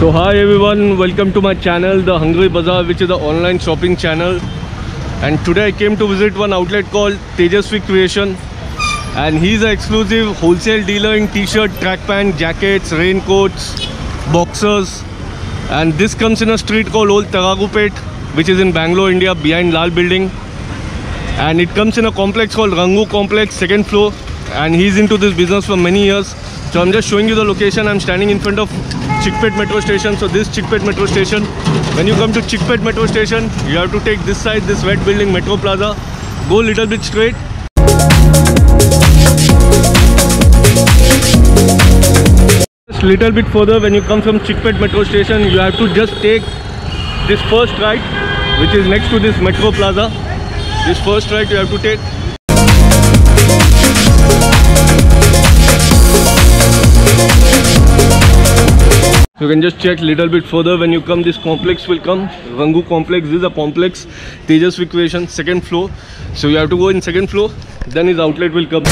So hi everyone, welcome to my channel, The Hungry Bazaar, which is the online shopping channel. And today I came to visit one outlet called Tejasvee Creation. And he's an exclusive wholesale dealer in t-shirt, track pant, jackets, raincoats, boxers. And this comes in a street called Old Tharagupet, which is in Bangalore, India, behind Lal Building. And it comes in a complex called Rangu Complex, second floor. And he's into this business for many years. So I'm just showing you the location. I'm standing in front of Chickpet metro station. So this Chikpet metro station, when you come to Chikpet metro station, you have to take this side, this red building, Metro Plaza. Go little bit straight. Just little bit further, when you come from Chikpet metro station, you have to just take this first right, which is next to this Metro Plaza. This first right you have to take. You can just check little bit further. When you come this complex will come. Rangu complex this is a complex Tejas Creation second floor. So you have to go in second floor. Then his outlet will come.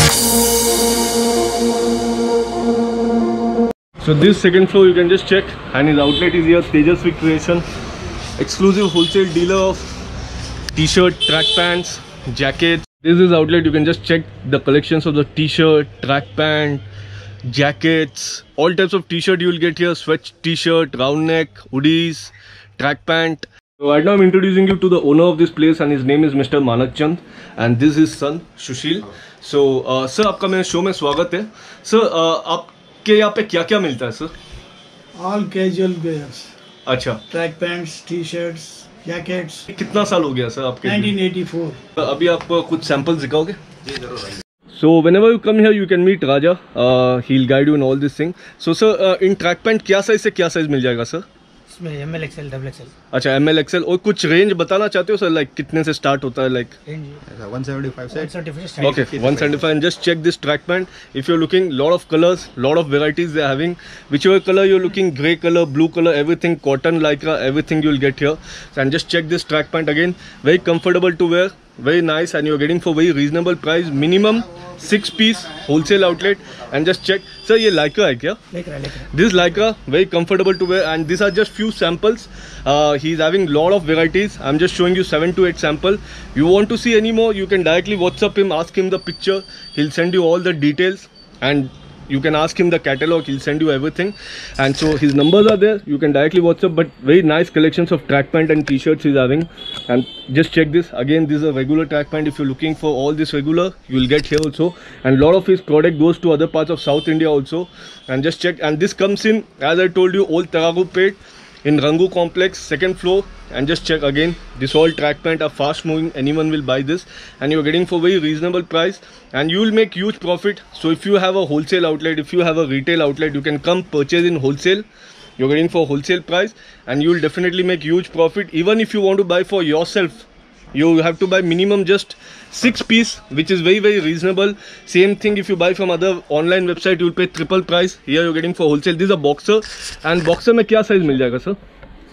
So this second floor you can just check. And his outlet is here Tejas exclusive wholesale dealer of t-shirt track pants jackets. This is outlet. You can just check the collections of the t-shirt track pant jackets all types of t-shirt you will get here sweat t-shirt round neck hoodies track pant so right now i'm introducing you to the owner of this place and his name is mr manak chand and this is son Sushil so uh, sir आपका मेरे show में स्वागत है sir uh, आपके यहाँ पे क्या क्या मिलता है सर all casual wears अच्छा track pants t-shirts jackets कितना साल हो गया सर आपके 1984 अभी आप कुछ सैंपल्स दिखाओगे so whenever you come here you can meet Raja he guide you in all this thing so sir in track pant क्या साइज़ से क्या साइज़ मिल जाएगा sir M L XL double XL अच्छा एम एल एक्सएल और कुछ range बताना चाहते हो सर लाइक कितने से स्टार्ट होता है like okay and just check this track pant if you looking lot of colours lot of varieties they having which your colour you looking grey colour blue colour everything cotton like everything you will get here and just check this track pant again very comfortable to wear very nice and you're getting for very reasonable price minimum six piece wholesale outlet. And just check sir ye lycra hai kya this lycra very comfortable to wear and these are just few samples. Uh, he's having lot of varieties. I'm just showing you seven to eight sample. You want to see any more you can directly whatsapp him ask him the picture. He'll send you all the details. And you can ask him the catalog he'll send you everything. And so his numbers are there. You can directly whatsapp but very nice collections of track pant and t-shirts he's having. And just check this. Again this is a regular track pant. If you're looking for all this regular you'll get here also. And lot of his product goes to other parts of south india also. And just check. And this comes in as i told you old Tharagupet in Rangu complex second floor. And just check again this all track pant are fast moving. Anyone will buy this. And you're getting for very reasonable price. And you will make huge profit. So if you have a wholesale outlet if you have a retail outlet you can come purchase in wholesale. You're getting for wholesale price. And you will definitely make huge profit. Even if you want to buy for yourself you have to buy minimum just six piece which is very very reasonable same thing if you buy from other online website you'll pay triple price here you getting for wholesale this a boxer and boxer में क्या size मिल जाएगा sir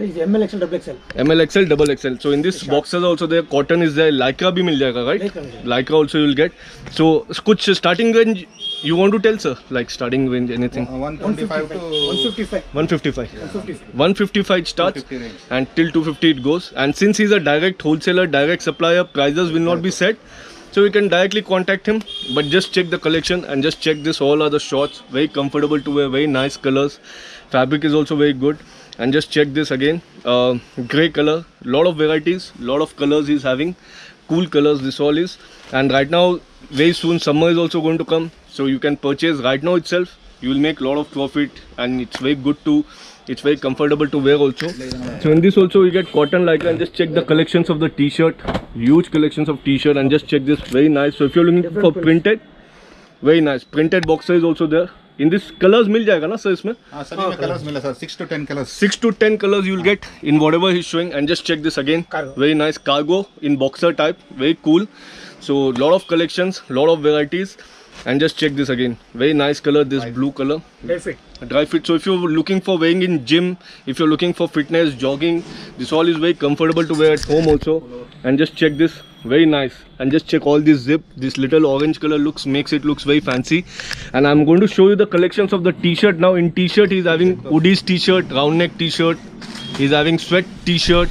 L XL double XL ML XL double XL so in this boxers also there cotton is there lycra भी मिल जाएगा right Lycra मिल जाएगा। lycra also you'll get so कुछ starting range you want to tell sir like starting range anything Uh, 125 to 155 155 155 155 it starts 250 range. and till 250 it goes and since he's a direct wholesaler direct supplier prices will not be set so you can directly contact him but just check the collection and just check this all other shorts very comfortable to wear very nice colors fabric is also very good and just check this again. Uh, gray color lot of varieties lot of colors he's having. Cool colors this all is. And right now very soon summer is also going to come. So you can purchase right now itself. You will make a lot of profit and it's very good to it's very comfortable to wear also. So in this also you get cotton like and just check the collections of the t-shirt. Huge collections of t-shirt and just check this. Very nice. So if you're looking for printed very nice. Printed boxer is also there in this colours मिल जाएगा ना sir इसमें? Six two ten colours you'll get in whatever his showing and just check this again very nice cargo in boxer type very cool so lot of collection lot of varieties and just check this again. Very nice color this dry blue color. Dry fit dry fit. So if you're looking for wearing in gym if you're looking for fitness jogging this all is very comfortable to wear at home also. And just check this. Very nice. And just check all this zip. This little orange color looks makes it looks very fancy. And i'm going to show you the collections of the t-shirt. Now in t-shirt he's having hoodies t-shirt round neck t-shirt. He's having sweat t-shirt.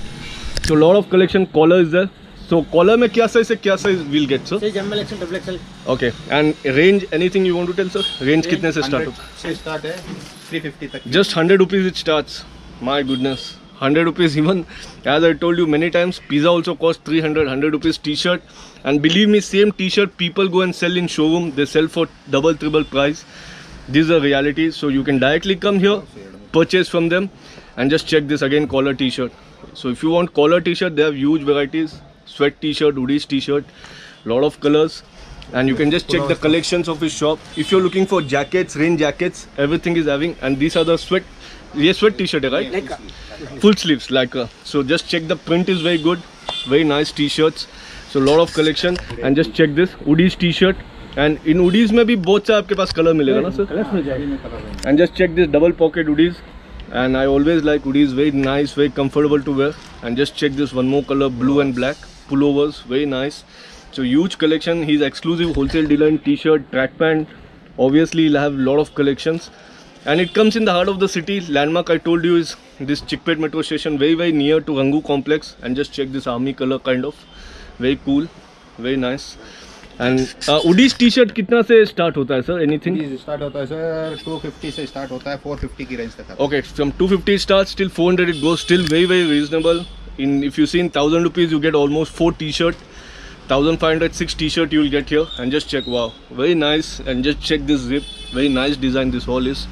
So a lot of collection collar is there. So collar mein kya size se kya size we'll get sir Size ML XL double XL. okay and range anything you want to tell sir range range kitne se start 100 hota से start है 350 तक just 100 rupees it starts my goodness 100 rupees even as i told you many times pizza also costs 300 100 rupees t-shirt and believe me same t-shirt people go and sell in showroom they sell for double triple price this is a reality so you can directly come here purchase from them and just check this again collar t-shirt so if you want collar t-shirt they have huge varieties sweat t-shirt hoodies t-shirt lot of colors and you can just check the collections of his shop if you're looking for jackets rain jackets everything is having and these are the sweat yeah sweat t-shirt right Like a full sleeves like uh, so just check the print is very good very nice t-shirts so lot of collection and just check this hoodies t-shirt and in hoodies में भी बहुत सा आपके पास colour मिलेगा ना sir colours मिल जाएगा and just check this double pocket hoodies and I always like hoodies very nice very comfortable to wear and just check this one more color blue and black Pullovers very nice so huge collection he's exclusive wholesale dealer in t-shirt track pant obviously he'll have lot of collections and it comes in the heart of the city landmark I told you is this Chickpet metro station very very near to Rangu complex and just check this army color kind of very cool very nice and uh, hoodies t-shirt कितना से start होता है sir anything start होता है sir 250 से start होता है 450 की रेंज तक आता है। Okay, from 250 starts till 400 it goes still very very reasonable. In if you see in 1000 rupees you get almost 4 t-shirt. 1506 t-shirt you will get here. And just check wow very nice. And just check this zip. Very nice design this all is